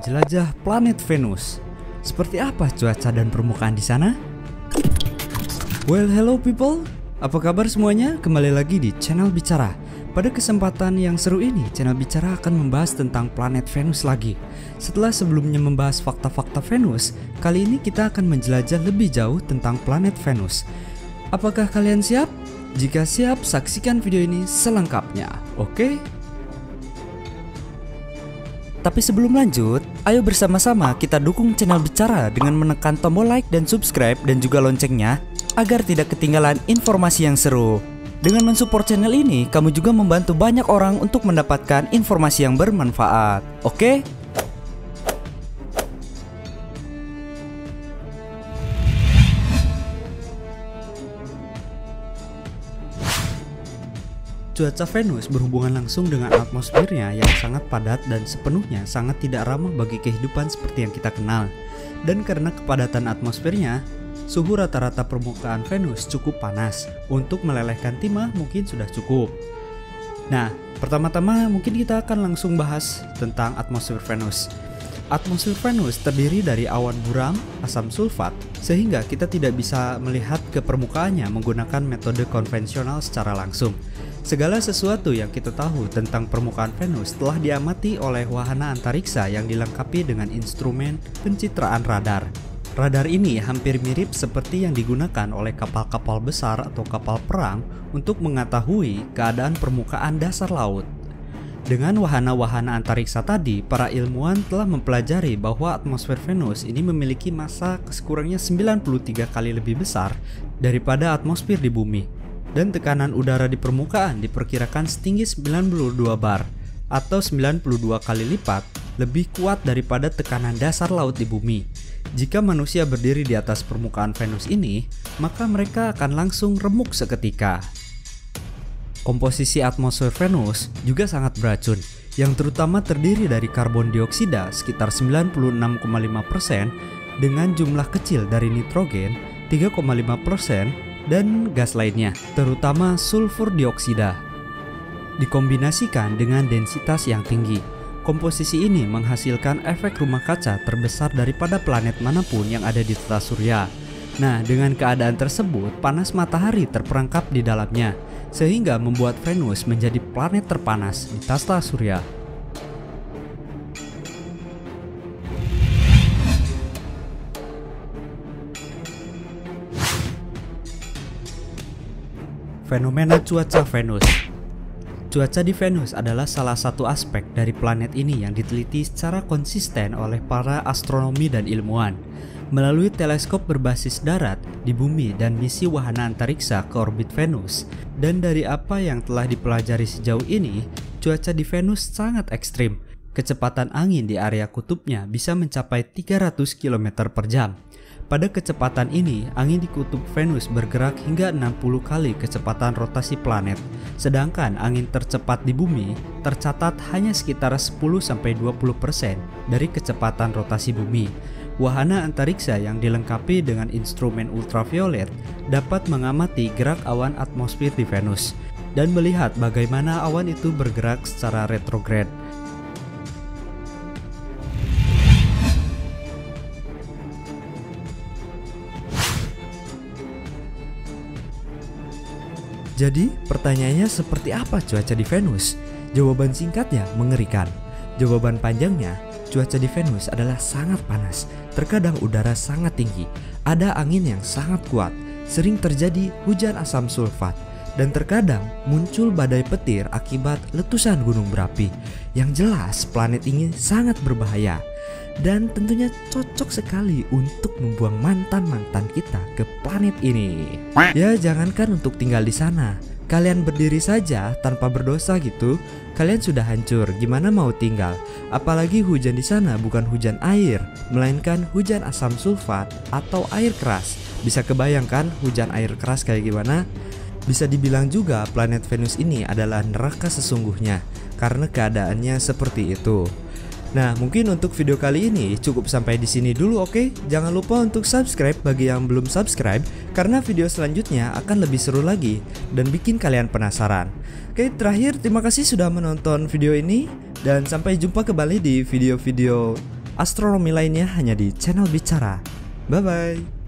menjelajah planet Venus. Seperti apa cuaca dan permukaan di sana? Well, hello people. Apa kabar semuanya? Kembali lagi di channel Bicara. Pada kesempatan yang seru ini, channel Bicara akan membahas tentang planet Venus lagi. Setelah sebelumnya membahas fakta-fakta Venus, kali ini kita akan menjelajah lebih jauh tentang planet Venus. Apakah kalian siap? Jika siap, saksikan video ini selengkapnya. Oke? Tapi sebelum lanjut, ayo bersama-sama kita dukung channel Bicara dengan menekan tombol like dan subscribe dan juga loncengnya agar tidak ketinggalan informasi yang seru. Dengan mensupport channel ini, kamu juga membantu banyak orang untuk mendapatkan informasi yang bermanfaat. Oke? Cuaca Venus berhubungan langsung dengan atmosfernya yang sangat padat dan sepenuhnya sangat tidak ramah bagi kehidupan seperti yang kita kenal. Dan karena kepadatan atmosfernya, suhu rata-rata permukaan Venus cukup panas. Untuk melelehkan timah mungkin sudah cukup. Nah, pertama-tama mungkin kita akan langsung bahas tentang atmosfer Venus. Atmosfer Venus terdiri dari awan buram, asam sulfat, sehingga kita tidak bisa melihat ke permukaannya menggunakan metode konvensional secara langsung. Segala sesuatu yang kita tahu tentang permukaan Venus telah diamati oleh wahana antariksa yang dilengkapi dengan instrumen pencitraan radar. Radar ini hampir mirip seperti yang digunakan oleh kapal-kapal besar atau kapal perang untuk mengetahui keadaan permukaan dasar laut. Dengan wahana-wahana antariksa tadi, para ilmuwan telah mempelajari bahwa atmosfer Venus ini memiliki massa sekurangnya 93 kali lebih besar daripada atmosfer di bumi. Dan tekanan udara di permukaan diperkirakan setinggi 92 bar atau 92 kali lipat lebih kuat daripada tekanan dasar laut di bumi. Jika manusia berdiri di atas permukaan Venus ini, maka mereka akan langsung remuk seketika. Komposisi atmosfer Venus juga sangat beracun, yang terutama terdiri dari karbon dioksida sekitar 96,5% dengan jumlah kecil dari nitrogen 3,5% dan gas lainnya, terutama sulfur dioksida. Dikombinasikan dengan densitas yang tinggi, komposisi ini menghasilkan efek rumah kaca terbesar daripada planet mana pun yang ada di tata surya. Nah, dengan keadaan tersebut, panas matahari terperangkap di dalamnya, sehingga membuat Venus menjadi planet terpanas di tata surya. Fenomena cuaca Venus Cuaca di Venus adalah salah satu aspek dari planet ini yang diteliti secara konsisten oleh para astronomi dan ilmuwan melalui teleskop berbasis darat di bumi dan misi wahana antariksa ke orbit Venus. Dan dari apa yang telah dipelajari sejauh ini, cuaca di Venus sangat ekstrim. Kecepatan angin di area kutubnya bisa mencapai 300 km per jam. Pada kecepatan ini, angin di kutub Venus bergerak hingga 60 kali kecepatan rotasi planet, sedangkan angin tercepat di bumi tercatat hanya sekitar 10-20% dari kecepatan rotasi bumi. Wahana antariksa yang dilengkapi dengan instrumen ultraviolet dapat mengamati gerak awan atmosfer di Venus dan melihat bagaimana awan itu bergerak secara retrograd. Jadi, pertanyaannya seperti apa cuaca di Venus? Jawaban singkatnya mengerikan. Jawaban panjangnya, cuaca di Venus adalah sangat panas. Terkadang udara sangat tinggi, ada angin yang sangat kuat, sering terjadi hujan asam sulfat, dan terkadang muncul badai petir akibat letusan gunung berapi. Yang jelas, planet ini sangat berbahaya dan tentunya cocok sekali untuk membuang mantan-mantan kita ke planet ini. Ya, jangankan untuk tinggal di sana. Kalian berdiri saja tanpa berdosa gitu, kalian sudah hancur. Gimana mau tinggal? Apalagi hujan di sana bukan hujan air, melainkan hujan asam sulfat atau air keras. Bisa kebayangkan hujan air keras kayak gimana? Bisa dibilang juga planet Venus ini adalah neraka sesungguhnya karena keadaannya seperti itu. Nah, mungkin untuk video kali ini cukup sampai di sini dulu oke? Okay? Jangan lupa untuk subscribe bagi yang belum subscribe karena video selanjutnya akan lebih seru lagi dan bikin kalian penasaran. Oke, okay, terakhir terima kasih sudah menonton video ini dan sampai jumpa kembali di video-video astronomi lainnya hanya di channel Bicara. Bye bye.